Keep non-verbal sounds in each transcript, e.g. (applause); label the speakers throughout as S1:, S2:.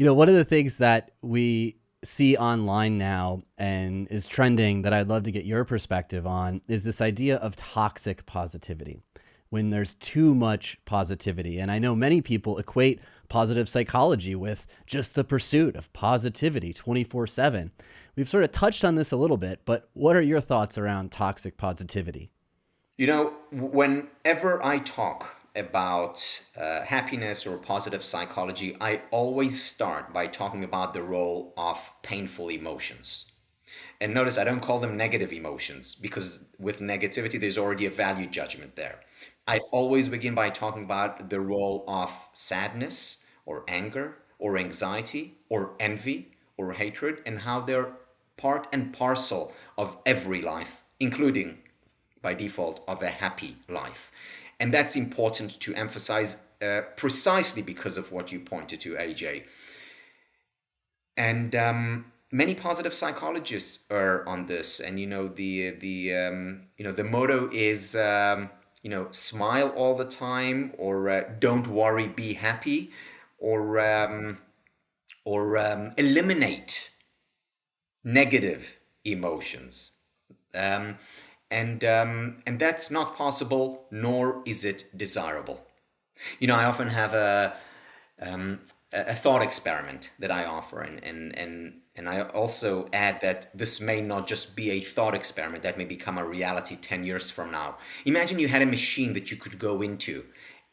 S1: You know, one of the things that we see online now and is trending that I'd love to get your perspective on is this idea of toxic positivity when there's too much positivity. And I know many people equate positive psychology with just the pursuit of positivity 24 7. We've sort of touched on this a little bit, but what are your thoughts around toxic positivity?
S2: You know, whenever I talk about uh, happiness or positive psychology, I always start by talking about the role of painful emotions. And notice I don't call them negative emotions because with negativity, there's already a value judgment there. I always begin by talking about the role of sadness or anger or anxiety or envy or hatred and how they're part and parcel of every life, including by default of a happy life. And that's important to emphasize uh, precisely because of what you pointed to, AJ. And um, many positive psychologists are on this. And you know the the um, you know the motto is um, you know smile all the time, or uh, don't worry, be happy, or um, or um, eliminate negative emotions. And um, and that's not possible nor is it desirable. You know i often have a um, a thought experiment that i offer and and and and i also add that this may not just be a thought experiment that may become a reality 10 years from now. Imagine you had a machine that you could go into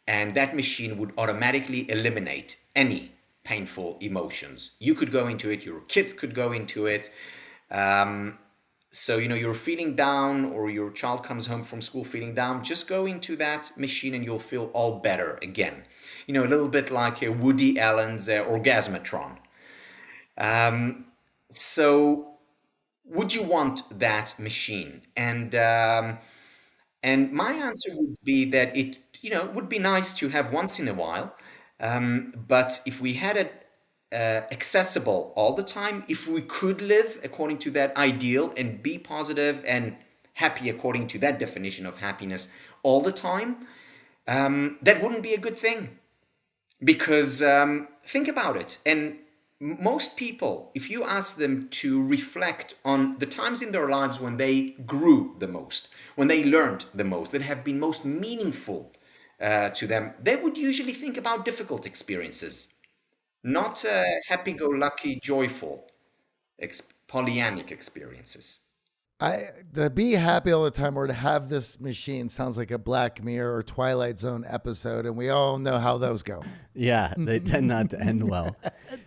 S2: and that machine would automatically eliminate any painful emotions. You could go into it your kids could go into it um, so, you know, you're feeling down or your child comes home from school feeling down, just go into that machine and you'll feel all better again. You know, a little bit like uh, Woody Allen's uh, Orgasmatron. Um, so, would you want that machine? And um, and my answer would be that it, you know, would be nice to have once in a while. Um, but if we had it uh, accessible all the time, if we could live according to that ideal and be positive and happy according to that definition of happiness all the time, um, that wouldn't be a good thing. Because um, think about it, and most people, if you ask them to reflect on the times in their lives when they grew the most, when they learned the most, that have been most meaningful uh, to them, they would usually think about difficult experiences not uh, happy-go-lucky, joyful, ex- Pollyannic experiences.
S3: I to be happy all the time or to have this machine sounds like a Black Mirror or Twilight Zone episode, and we all know how those go.
S1: Yeah, they tend not to end (laughs) well.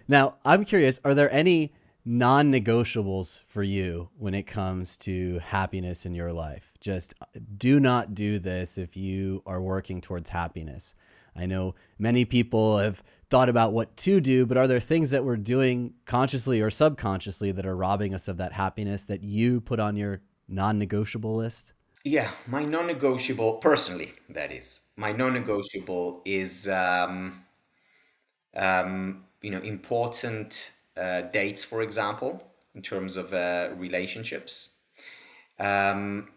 S1: Now, I'm curious: are there any non-negotiables for you when it comes to happiness in your life? Just do not do this if you are working towards happiness. I know many people have thought about what to do, but are there things that we're doing consciously or subconsciously that are robbing us of that happiness that you put on your non negotiable list?
S2: Yeah, my non negotiable, personally, that is, my non negotiable is, um, um, you know, important uh, dates, for example, in terms of uh, relationships. Um,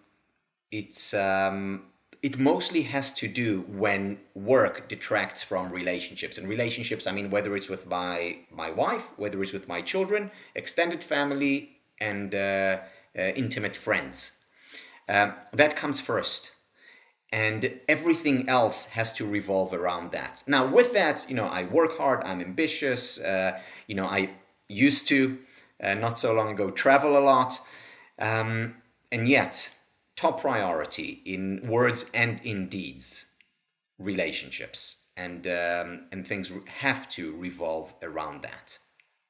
S2: it's um, it mostly has to do when work detracts from relationships. And relationships i mean whether it's with my my wife whether it's with my children extended family and uh, uh, intimate friends. Um, that comes first. And everything else has to revolve around that. Now with that you know i work hard i'm ambitious uh, you know i used to uh, not so long ago travel a lot. Um, and yet top priority in words and in deeds relationships. And um, and things have to revolve around that